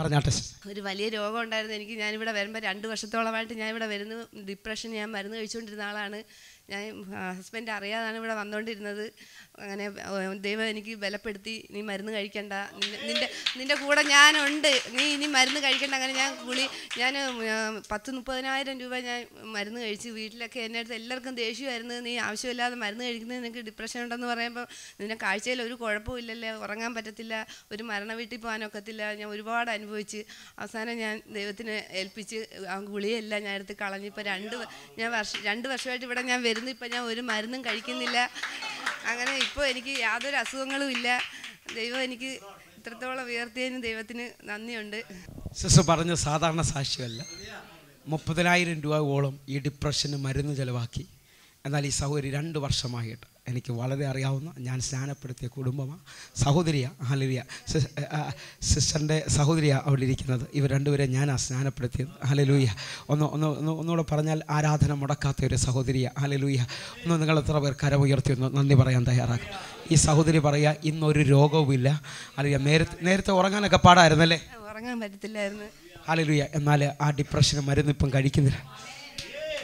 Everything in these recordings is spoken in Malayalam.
പറഞ്ഞാട്ടെ ഒരു വലിയ രോഗം ഉണ്ടായിരുന്നു എനിക്ക് ഞാനിവിടെ വരുമ്പോൾ രണ്ട് വർഷത്തോളമായിട്ട് ഞാൻ ഇവിടെ വരുന്നു. ഡിപ്രഷൻ ഞാൻ മരുന്ന് കഴിച്ചുകൊണ്ടിരുന്ന ആളാണ്. ഞാൻ ഹസ്ബൻഡ് അറിയാതാണ് ഇവിടെ വന്നുകൊണ്ടിരുന്നത് അങ്ങനെ ദൈവം എനിക്ക് ബലപ്പെടുത്തി നീ മരുന്ന് കഴിക്കണ്ട. നിന്റെ നിന്റെ കൂടെ ഞാനുണ്ട്. നീ ഇനി മരുന്ന് കഴിക്കണ്ട. അങ്ങനെ ഞാൻ കുളി ഞാൻ പത്ത് മുപ്പതിനായിരം രൂപ ഞാൻ മരുന്ന് കഴിച്ച് വീട്ടിലൊക്കെ എന്റെ അടുത്ത് എല്ലാവർക്കും ദേഷ്യമായിരുന്നു. നീ ആവശ്യമില്ലാതെ മരുന്ന് കഴിക്കുന്നത് നിനക്ക് ഡിപ്രഷൻ ഉണ്ടെന്ന് പറയുമ്പോൾ നിന്നെ കാഴ്ചയിൽ ഒരു കുഴപ്പമില്ലല്ലേ ഉറങ്ങാൻ പറ്റത്തില്ല. ഒരു മരണ വീട്ടിൽ പോകാനൊക്കത്തില്ല ഞാൻ ഒരുപാട് അനുഭവിച്ച്. അവസാനം ഞാൻ ദൈവത്തിന് ഏൽപ്പിച്ച് ആ ഗുളിയെല്ലാം ഞാൻ എടുത്ത് കളഞ്ഞ് ഇപ്പോൾ രണ്ട് ഞാൻ വർഷം രണ്ട് വർഷമായിട്ട് ഇവിടെ ഞാൻ വരുന്നു ഇപ്പം ഞാൻ ഒരു മരുന്നും കഴിക്കുന്നില്ല. അങ്ങനെ ഇപ്പോൾ എനിക്ക് യാതൊരു അസുഖങ്ങളും ഇല്ല. ദൈവം എനിക്ക് ഇത്രത്തോളം ഉയർത്തിയതിന് ദൈവത്തിന് നന്ദിയുണ്ട്. സിസ്റ്റർ പറഞ്ഞ സാധാരണ സാക്ഷ്യമല്ല മുപ്പതിനായിരം രൂപയോളം ഈ ഡിപ്രഷന് മരുന്ന് ചെലവാക്കി. എന്നാൽ ഈ സഹോദരി രണ്ട് വർഷമായിട്ട് എനിക്ക് വളരെ അറിയാവുന്ന ഞാൻ സ്നാനപ്പെടുത്തിയ കുടുംബമാണ് സഹോദരിയ ഹലരിയ സിസ്റ്ററിന്റെ സഹോദരിയ അവിടെ ഇരിക്കുന്നത്. ഇവർ രണ്ടുപേരെ ഞാനാണ് സ്നാനപ്പെടുത്തിയത്. ഹലലൂയ ഒന്ന് ഒന്ന് ഒന്ന് ഒന്നുകൂടെ പറഞ്ഞാൽ ആരാധന മുടക്കാത്ത ഒരു സഹോദരിയ. ഹലലൂയ ഒന്ന് നിങ്ങൾ എത്ര പേർ കരമുയർത്തി ഒന്ന് നന്ദി പറയാൻ തയ്യാറാക്കും. ഈ സഹോദരി പറയുക ഇന്നൊരു രോഗവുമില്ല. അല്ലെങ്കിൽ നേരത്തെ നേരത്തെ ഉറങ്ങാനൊക്കെ പാടായിരുന്നല്ലേ? ഉറങ്ങാൻ പറ്റത്തില്ലായിരുന്നു. ഹലലൂയ എന്നാൽ ആ ഡിപ്രഷന് മരുന്ന് ഇപ്പം കഴിക്കുന്നില്ല.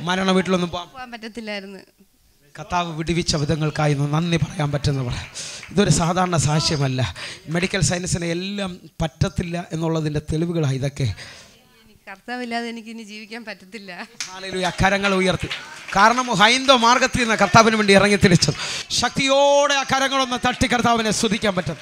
മരണ വീട്ടിലൊന്നും പോകാൻ പറ്റത്തില്ലായിരുന്നു. കർത്താവ് വിടുവിച്ച വിധങ്ങൾക്കായി നന്ദി പറയാൻ പറ്റുന്നവർ ഇതൊരു സാധാരണ സാക്ഷ്യമല്ല. മെഡിക്കൽ സയൻസിനെ എല്ലാം പറ്റത്തില്ല എന്നുള്ളതിന്റെ തെളിവുകളാണ് ഇതൊക്കെ. കർത്താവില്ലാതെ എനിക്ക് ഇനി ജീവിക്കാൻ പറ്റത്തില്ല. അക്കാരങ്ങൾ കരങ്ങൾ ഉയർത്തി. കാരണം ഹൈന്ദവ മാർഗത്തിൽ നിന്ന് കർത്താവിന് വേണ്ടി ഇറങ്ങി തിരിച്ചത് ശക്തിയോടെ അക്കാരങ്ങളൊന്ന് കരങ്ങളൊന്ന് തട്ടി കർത്താവിനെ സ്തുതിക്കാൻ പറ്റും.